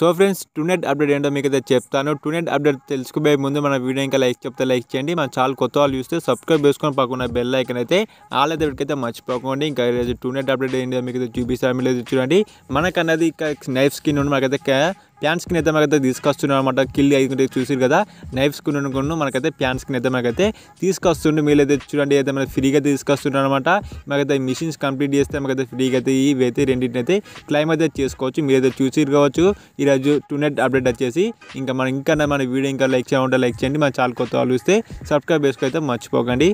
So friends టునెట్ update ఏంటో మీకు అయితే చెప్తాను టునెట్ అప్డేట్ తెలుసుకోబే ముందు మన వీడియో ఇంకా లైక్ చెప్తే లైక్ చేయండి. మన చాలా కొత్త వాళ్ళు చూస్తే సబ్స్క్రైబ్ చేసుకొని పక్కన బెల్ ఐకన్ అయితే ఆల్ అయితే వీటికైతే మర్చిపోకండి. ఇంకా ఈరోజు టునెట్ అప్డేట్ ఏంటో మీకు అయితే చూపిస్తాను. మీరు చూడండి. మనకన్నది ఇంకా నైఫ్ స్కిన్ ఉండి మనకైతే ప్యాన్ స్కిన్ అయితే మనకైతే తీసుకొస్తున్నాం అనమాట కిల్లి అయితే చూసారు కదా. నైఫ్ స్కిన్ అనుకున్నాను మనకైతే ప్యాన్ స్కిన్ అయితే మనకైతే తీసుకొస్తుండే. మీరైతే చూడండి అయితే మనకి ఫ్రీగా తీసుకొస్తున్నారు అనమాట మనకైతే మిషన్స్ కంప్లీట్ చేస్తే మనకైతే ఫ్రీగా అయితే ఇవి అయితే రెండింటిని అయితే క్లైమ్ అయితే చేసుకోవచ్చు. మీరైతే చూసి కావచ్చు. ఈరోజు టునెట్ అప్డేట్ వచ్చేసి ఇంకా మనం ఇంకా మన వీడియో ఇంకా లైక్ చేయాలంటే లైక్ చేయండి. మన చాలా కొత్త వాళ్ళు ఇస్తే సబ్స్క్రైబ్ చేసుకో అయితే మర్చిపోకండి.